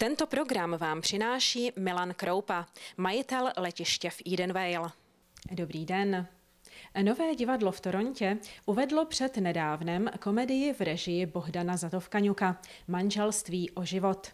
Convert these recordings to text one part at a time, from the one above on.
Tento program vám přináší Milan Kroupa, majitel letiště v Edenvale. Dobrý den. Nové divadlo v Torontě uvedlo před nedávnem komedii v režii Bohdana Zatovkaňuka Manželství o život.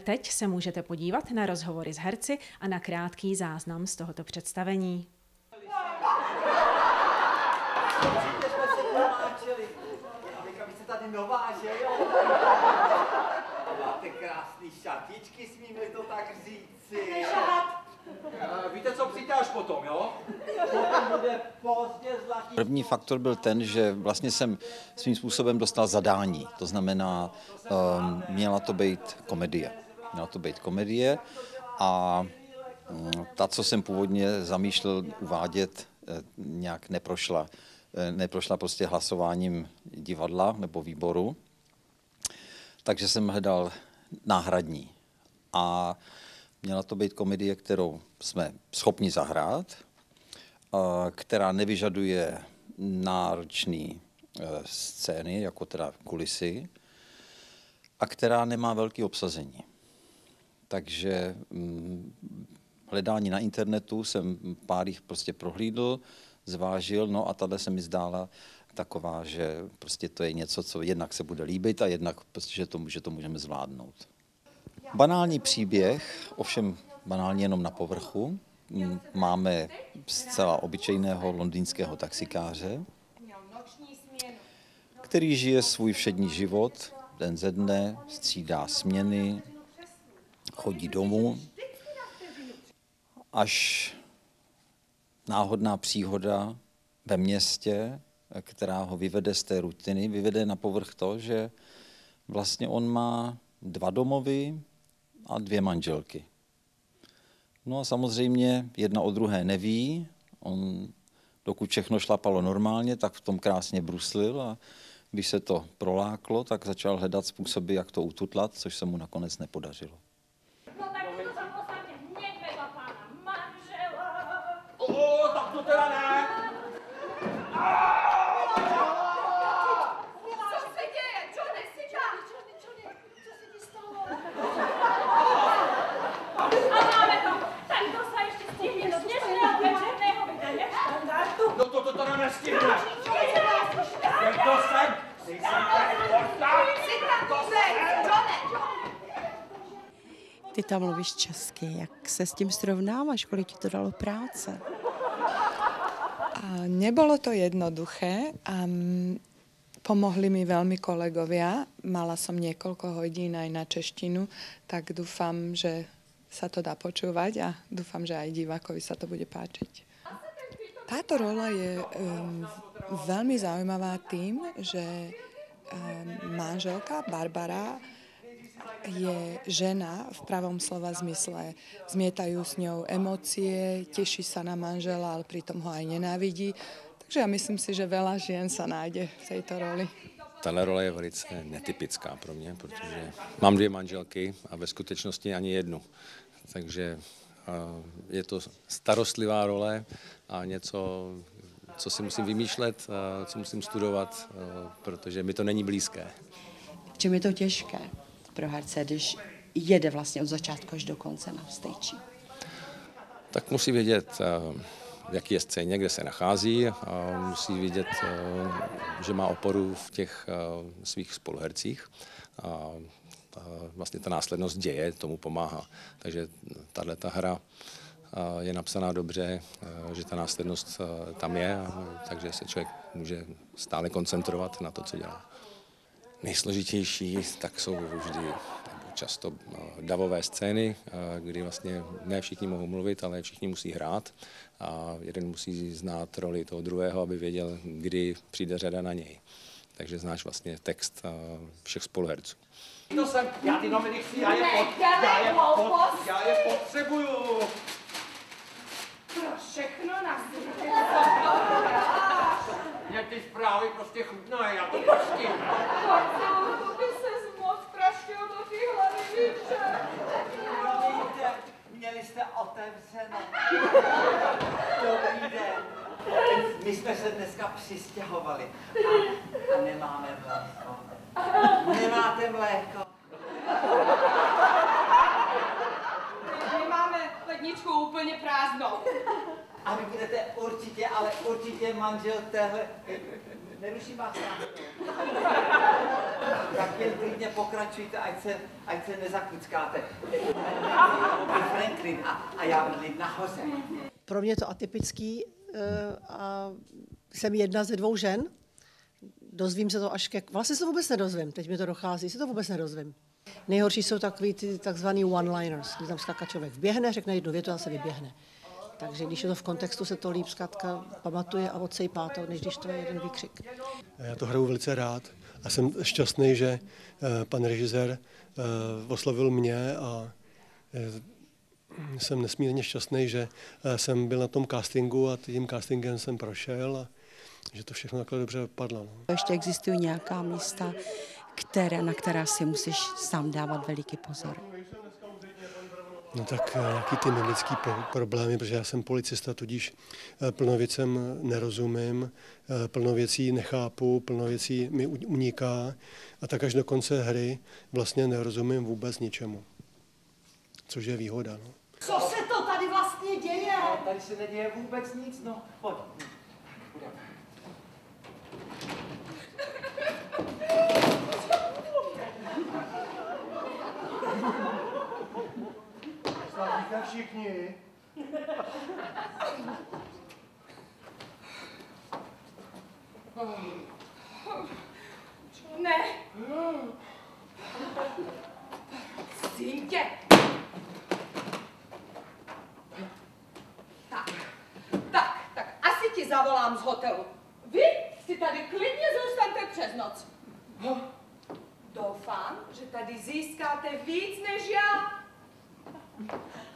Teď se můžete podívat na rozhovory s herci a na krátký záznam z tohoto představení. nová, že jo? Krásný šatičky, smíme to tak říci. Víte co, přijďte až potom, jo? Potom bude pozdě zlatý. První faktor byl ten, že vlastně jsem svým způsobem dostal zadání. To znamená, um, měla to být komedie. Měla to být komedie a um, ta, co jsem původně zamýšlel uvádět, eh, nějak neprošla. Eh, neprošla prostě hlasováním divadla nebo výboru. Takže jsem hledal náhradní. A měla to být komedie, kterou jsme schopni zahrát, která nevyžaduje náročné e, scény, jako teda kulisy, a která nemá velké obsazení. Takže mm, hledání na internetu jsem pár jich prostě prohlídl, zvážil, no a tahle se mi zdála taková, že prostě to je něco, co jednak se bude líbit a jednak prostě, že to, že to můžeme zvládnout. Banální příběh, ovšem banální jenom na povrchu. Máme zcela obyčejného londýnského taxikáře, který žije svůj všední život den ze dne, střídá směny, chodí domů, až náhodná příhoda ve městě, která ho vyvede z té rutiny, vyvede na povrch to, že vlastně on má dva domovy a dvě manželky. No a samozřejmě jedna o druhé neví, on dokud všechno šlapalo normálně, tak v tom krásně bruslil a když se to proláklo, tak začal hledat způsoby, jak to ututlat, což se mu nakonec nepodařilo. Ty tam mluvíš česky, jak se s tím srovnáváš, kolik ti to dalo práce? A nebolo to jednoduché a pomohli mi veľmi kolegovia. Mala som niekoľko hodín aj na češtinu, tak dúfam, že sa to dá počúvať a dúfam, že aj divákovi sa to bude páčiť. Táto rola je um, veľmi zaujímavá tým, že um, manželka Barbara je žena v pravom slova zmysle. Zmietajú s ňou emócie, teší sa na manžela, ale pritom ho aj nenávidí. Takže já myslím si, že veľa žien sa nájde v této roli. Tahle role je velice netypická pro mě, protože mám dvě manželky a ve skutečnosti ani jednu. Takže je to starostlivá role a něco, co si musím vymýšlet, co musím studovat, protože mi to není blízké. V čem je to těžké? Pro herce, když jede vlastně od začátku až do konce na stage? Tak musí vědět, eh, v jaký je scéně, kde se nachází a musí vědět, eh, že má oporu v těch eh, svých spoluhercích a vlastně ta následnost děje tomu pomáhá. Takže tahle ta hra je napsaná dobře, že ta následnost tam je, takže se člověk může stále koncentrovat na to, co dělá. Nejsložitější tak jsou vždy často eh, davové scény, eh, kdy vlastně ne všichni mohou mluvit, ale všichni musí hrát a jeden musí znát roli toho druhého, aby věděl, kdy přijde řada na něj. Takže znáš vlastně text eh, všech spoluherců. To jsem, já ty noviny chci, já je, pod, já je, pod, já je potřebuju. Pro všechno na světě ty zprávy prostě chutnají, já to prostě. By se moc praštil do té hlavy. Promiňte, měli jste otevřeno. Dobrý den. My jsme se dneska přistěhovali a, a nemáme mléko. Nemáte mléko. My máme ledničku úplně prázdnou. A vy budete určitě, ale určitě manžel téhle... Neruším vás. Tak jen klidně pokračujte, ať se, ať se nezakuckáte. Franklin a, a já bydlím nahoře. Pro mě to atypický eh, a jsem jedna ze dvou žen. Dozvím se to až ke... Vlastně se to vůbec nedozvím, teď mi to dochází, se to vůbec nedozvím. Nejhorší jsou takový ty takzvaný one-liners, kdy tam zkrátka člověk vběhne, řekne jednu větu a se vyběhne. Takže když je to v kontextu, se to líp zkrátka pamatuje a odsejpá to, než když to je jeden výkřik. Já to hraju velice rád a jsem šťastný, že eh, pan režisér eh, oslovil mě a eh, jsem nesmírně šťastný, že jsem byl na tom castingu a tím castingem jsem prošel a že to všechno takhle dobře vypadlo. No. Ještě existují nějaká místa, které, na která si musíš sám dávat veliký pozor. No tak nějaký ty mimický problémy, protože já jsem policista, tudíž plno věcem nerozumím, plno věcí nechápu, plno věcí mi uniká a tak až do konce hry vlastně nerozumím vůbec ničemu, což je výhoda. No. Co se to tady vlastně děje? No, tady se neděje vůbec nic, no. Pojď. Slavíte všichni? Ne. Syntě. Tak, tak, tak, asi ti zavolám z hotelu. Vy si tady klidně zůstaňte přes noc. Doufám, že tady získáte víc než já.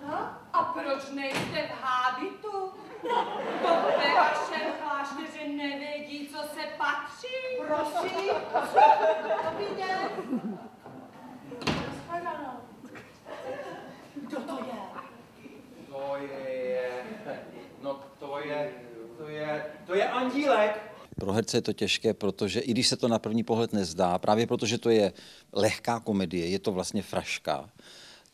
Ha? A proč nejste v hábitu? To ve vašem klášteře nevědí, co se patří. Prosím, dobrý den. Shledanou. Kdo to je? To je, no to je, to je, to je Andílek. Pro herce je to těžké, protože i když se to na první pohled nezdá, právě protože to je lehká komedie, je to vlastně fraška,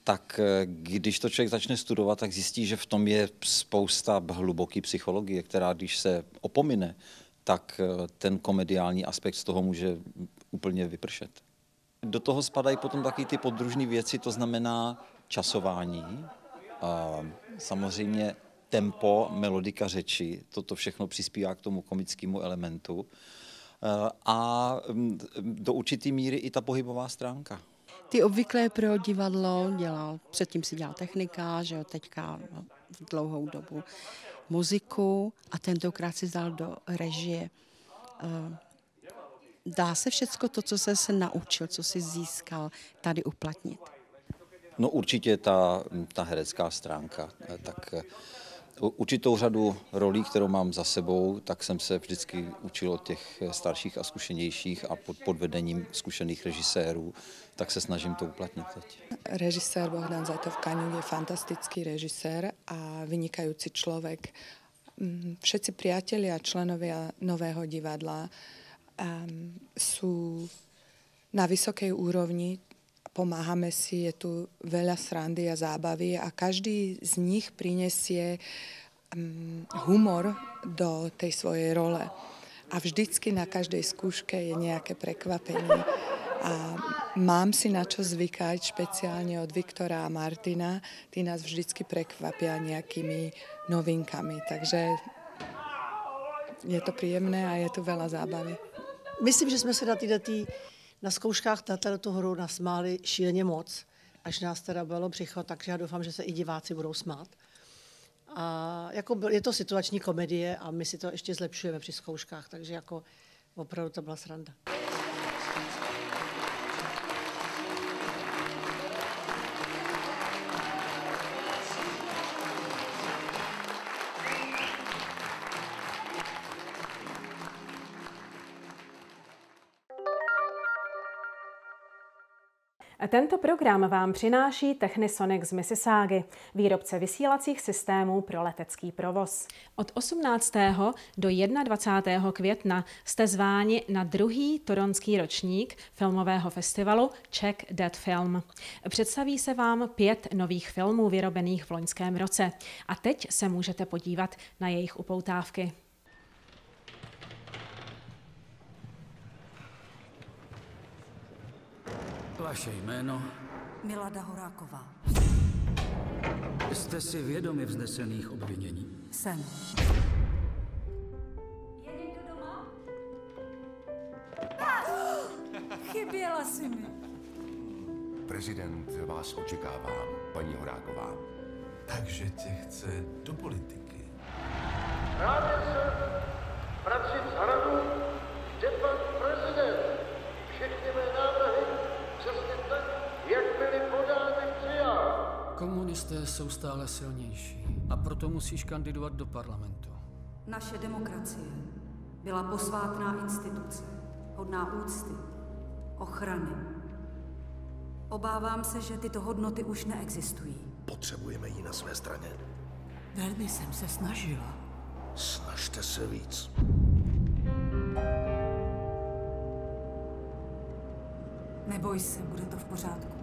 tak eh, když to člověk začne studovat, tak zjistí, že v tom je spousta hluboké psychologie, která když se opomine, tak eh, ten komediální aspekt z toho může úplně vypršet. Do toho spadají potom taky ty podružné věci, to znamená časování, a samozřejmě tempo, melodika řeči, toto všechno přispívá k tomu komickému elementu eh, a mm, do určité míry i ta pohybová stránka. Ty obvyklé pro divadlo dělal, předtím si dělal technika, že jo, teďka v dlouhou dobu muziku a tentokrát si dal do režie. Eh, dá se všecko to, co se se naučil, co si získal, tady uplatnit? No určitě ta, ta herecká stránka, eh, tak určitou řadu rolí, kterou mám za sebou, tak jsem se vždycky učil od těch starších a zkušenějších a pod, pod vedením zkušených režisérů, tak se snažím to uplatnit teď. Režisér Bohdan Zajtov je fantastický režisér a vynikajúci človek. Mm, Všetci priatelia a členovia Nového divadla um, na vysokej úrovni, pomáhame si, je tu veľa srandy a zábavy a každý z nich prinesie humor do tej svojej role. A vždycky na každej skúške je nejaké prekvapenie. A mám si na čo zvykať, špeciálne od Viktora a Martina. Tí nás vždycky prekvapia nejakými novinkami. Takže je to príjemné a je tu veľa zábavy. Myslím, že jsme se na tyhle tý, na zkouškách na tu hru nasmáli šíleně moc, až nás teda bylo břicho, takže já doufám, že se i diváci budou smát. A jako byl, je to situační komedie a my si to ještě zlepšujeme při zkouškách, takže jako opravdu to byla sranda. Tento program vám přináší Technisonic z Mississaugy, výrobce vysílacích systémů pro letecký provoz. Od 18. do 21. května jste zváni na druhý toronský ročník filmového festivalu Check That Film. Představí se vám pět nových filmů vyrobených v loňském roce a teď se můžete podívat na jejich upoutávky. Vaše jméno? Milada Horáková. Jste si vědomi vznesených obvinění? Jsem. Je někdo doma? Chyběla si mi. Prezident vás očekává, paní Horáková. Takže tě chce do politiky. Právě se vracím Komunisté jsou stále silnější a proto musíš kandidovat do parlamentu. Naše demokracie byla posvátná instituce, hodná úcty, ochrany. Obávám se, že tyto hodnoty už neexistují. Potřebujeme ji na své straně. Velmi jsem se snažila. Snažte se víc. Neboj se, bude to v pořádku.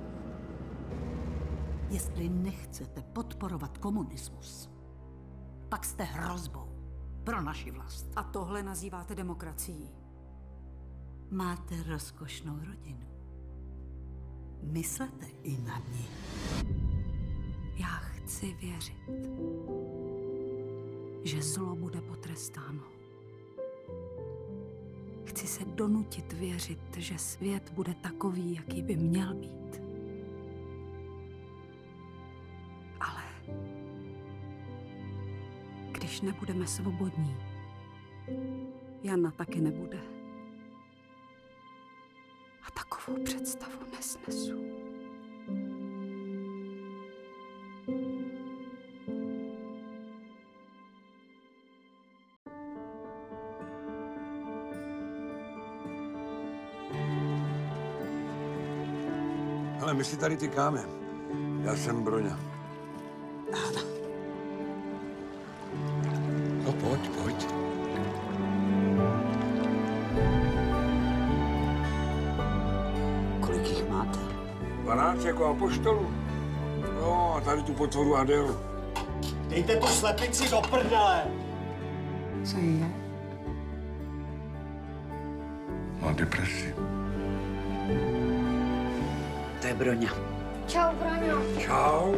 Jestli nechcete podporovat komunismus, pak jste hrozbou pro naši vlast. A tohle nazýváte demokracií. Máte rozkošnou rodinu. Myslete i na ní. Já chci věřit, že zlo bude potrestáno. Chci se donutit věřit, že svět bude takový, jaký by měl být. Nebudeme svobodní, Jana taky nebude. A takovou představu nesnesu. Ale my si tady tykáme. Já jsem Broňa. Pojď, pojď. Kolik jich máte? 12 jako apoštolů. No a tady tu potvoru Adelu. Dejte tu slepici do prdele! Co je? Má depresi. To je Broňa. Čau, Braňo. Čau.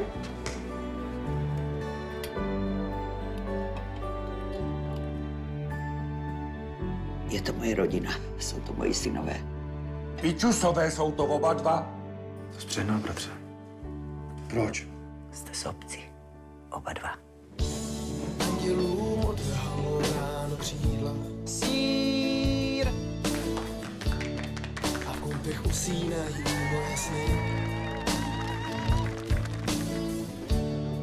Moje rodina. Jsou to moji synové. Pičusové jsou to oba dva. Středná, bratře. Proč? Jste z obci. Oba dva. Andělům odvrhalo ráno křídla. Sír. A v koutech usínají moje sny.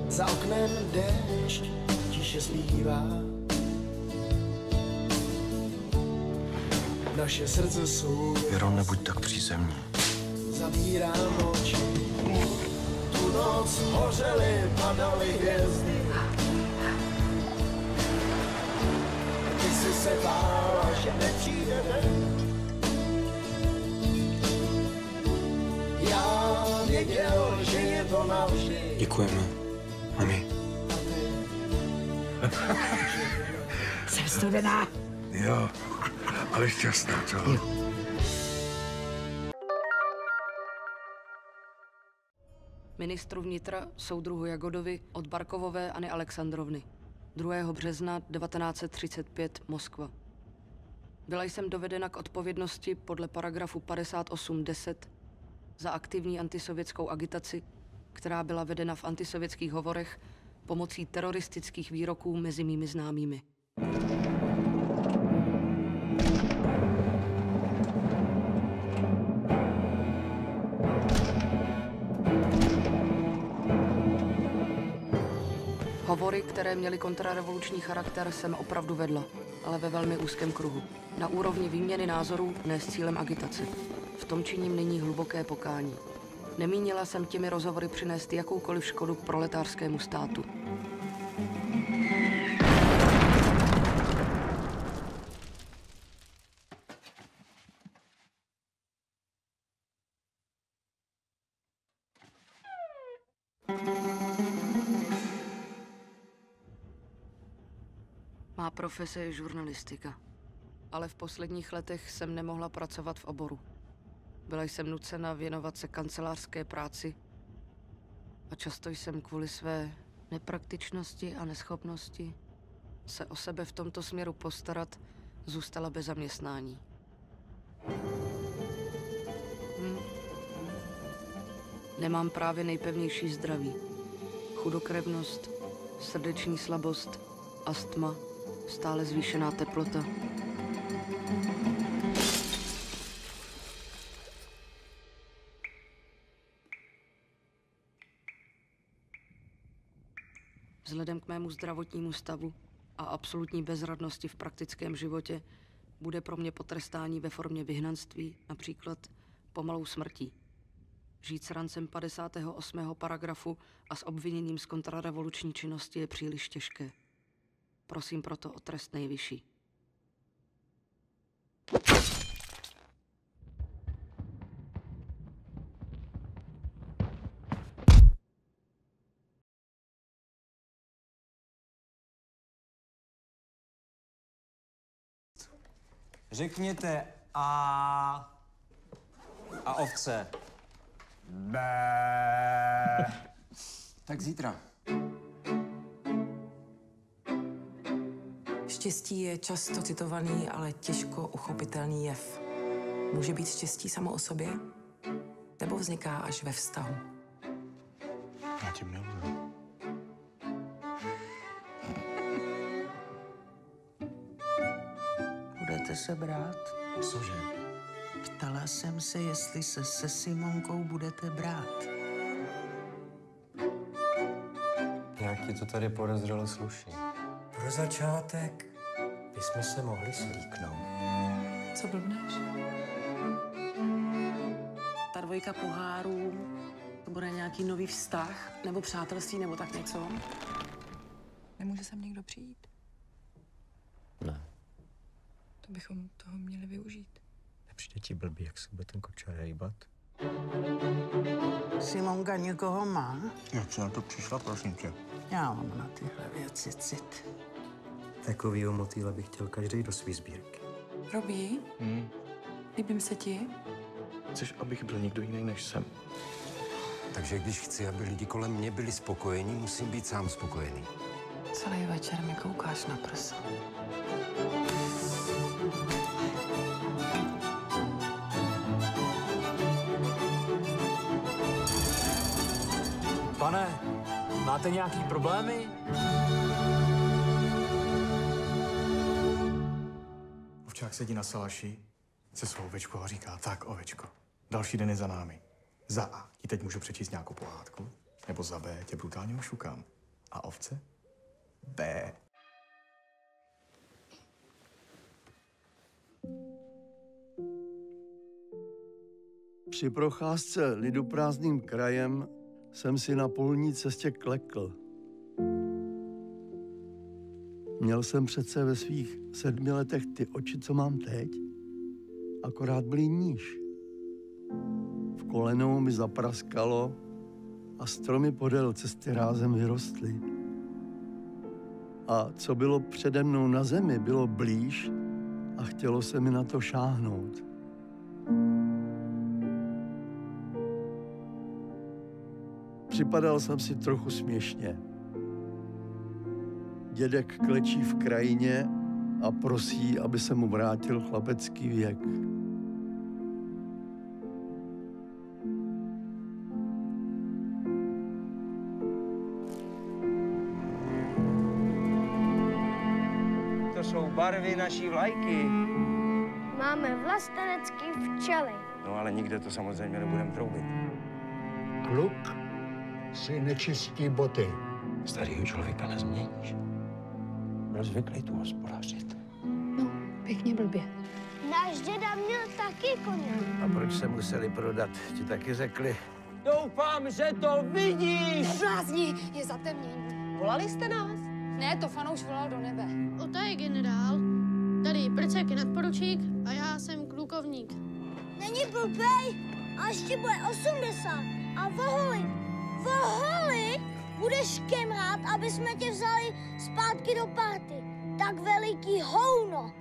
Za oknem déšť tiše zpívá. Naše srdce jsou Věro, nebuď tak přízemní. zavírám oči. Tu noc hořely, padaly hvězdy. Ty jsi se bála, že nepřijde den. Já věděl, že je to navždy. Děkujeme. Mami. Jsem studená. Jo, ale šťastná, co? Jo. Ministru vnitra soudruhu Jagodovi od BarkovovéAny Alexandrovny. 2. března 1935 Moskva. Byla jsem dovedena k odpovědnosti podle paragrafu 58.10 za aktivní antisovětskou agitaci, která byla vedena v antisovětských hovorech pomocí teroristických výroků mezi mými známými. Hovory, které měly kontrarevoluční charakter, jsem opravdu vedla, ale ve velmi úzkém kruhu. Na úrovni výměny názorů, ne s cílem agitace. V tom činím nyní hluboké pokání. Nemínila jsem těmi rozhovory přinést jakoukoliv škodu proletářskému státu. Profese je žurnalistika. Ale v posledních letech jsem nemohla pracovat v oboru. Byla jsem nucena věnovat se kancelářské práci a často jsem kvůli své nepraktičnosti a neschopnosti se o sebe v tomto směru postarat zůstala bez zaměstnání. Hm. Nemám právě nejpevnější zdraví. Chudokrevnost, srdeční slabost, astma, stále zvýšená teplota. Vzhledem k mému zdravotnímu stavu a absolutní bezradnosti v praktickém životě bude pro mě potrestání ve formě vyhnanství, například pomalou smrtí. Žít s rancem 58. paragrafu a s obviněním z kontrarevoluční činnosti je příliš těžké. Prosím proto o trest nejvyšší. Řekněte a... A ovce. Bé. Tak zítra. Štěstí je často citovaný, ale těžko uchopitelný jev. Může být štěstí samo o sobě? Nebo vzniká až ve vztahu? Já tě miluju. Budete se brát? Cože? Ptala jsem se, jestli se se Simonkou budete brát. Jak ti to tady podezřelo sluší? Pro začátek bychom se mohli slíknout. Co blbneš? Ta dvojka pohárů, to bude nějaký nový vztah, nebo přátelství, nebo tak něco? Nemůže sem někdo přijít? Ne. To bychom toho měli využít. Nepřijde ti blbý, jak se bude ten kočár hejbat? Simonka někoho má? Jak jsi na to přišla, prosím tě? Já mám na tyhle věci cit. Takovýho motýla bych chtěl každý do své sbírky. Robí, Hmm. líbím se ti? Chceš, abych byl někdo jiný, než jsem? Takže když chci, aby lidi kolem mě byli spokojení, musím být sám spokojený. Celý večer mi koukáš na prsa. Pane, máte nějaký problémy? Sedí na salaši se svou ovečkou a říká, tak ovečko, další den je za námi. Za A ti teď můžu přečíst nějakou pohádku, nebo za B tě brutálně ošukám. A ovce? B. Při procházce liduprázdným krajem jsem si na polní cestě klekl. Měl jsem přece ve svých sedmi letech ty oči, co mám teď, akorát byly níž. V kolenou mi zapraskalo a stromy podél cesty rázem vyrostly. A co bylo přede mnou na zemi, bylo blíž a chtělo se mi na to šáhnout. Připadal jsem si trochu směšně. Dědek klečí v krajině a prosí, aby se mu vrátil chlapecký věk. To jsou barvy naší vlajky. Máme vlastenecký včely. No ale nikde to samozřejmě nebudeme troubit. Kluk si nečistí boty. Starýho člověka nezměníš. Byl zvyklý tu hospodařit. Pěkně blbě. Náš děda měl taky koně. A proč se museli prodat? Ti taky řekli. Doufám, že to vidíš! Blázni, je zatemnění. Volali jste nás? Ne, to fanouš volal do nebe. O, tady je generál, tady Prcek je nadporučík a já jsem klukovník. Není blbej, až ti bude 80 a voholi, voholi budeš kemrát, aby jsme tě vzali zpátky do party. Tak veliký houno.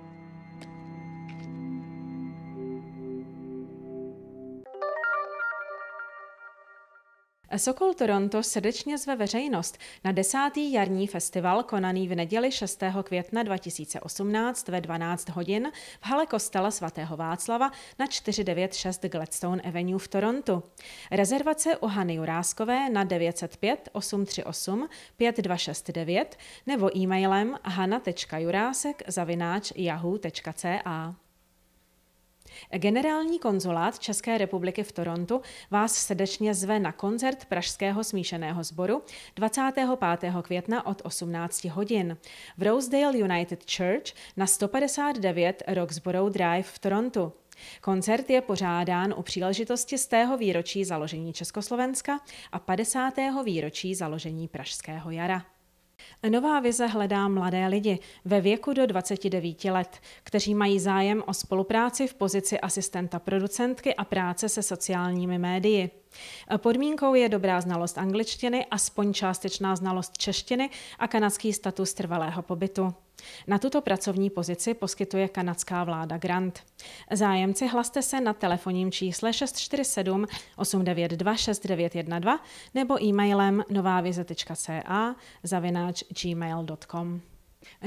Sokol Toronto srdečně zve veřejnost na desátý jarní festival konaný v neděli 6. května 2018 ve 12 hodin v hale kostela svatého Václava na 496 Gladstone Avenue v Torontu. Rezervace u Hany Juráskové na 905 838 5269 nebo e-mailem hana.jurásek zavináč yahoo.ca. Generální konzulát České republiky v Torontu vás srdečně zve na koncert Pražského smíšeného sboru 25. května od 18 hodin v Rosedale United Church na 159 Roxborough Drive v Torontu. Koncert je pořádán u příležitosti z tého výročí založení Československa a 50. výročí založení Pražského jara. Nová vize hledá mladé lidi ve věku do 29 let, kteří mají zájem o spolupráci v pozici asistenta producentky a práce se sociálními médii. Podmínkou je dobrá znalost angličtiny, aspoň částečná znalost češtiny a kanadský status trvalého pobytu. Na tuto pracovní pozici poskytuje kanadská vláda grant. Zájemci hlaste se na telefonním čísle 647 892 6912 nebo e-mailem novavize.ca zavináč gmail.com.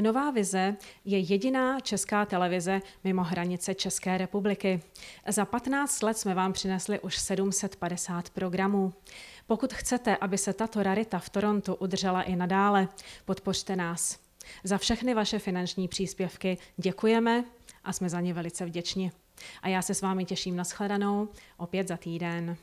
Nová vize je jediná česká televize mimo hranice České republiky. Za 15 let jsme vám přinesli už 750 programů. Pokud chcete, aby se tato rarita v Torontu udržela i nadále, podpořte nás. Za všechny vaše finanční příspěvky děkujeme a jsme za ně velice vděční. A já se s vámi těším na shledanou opět za týden.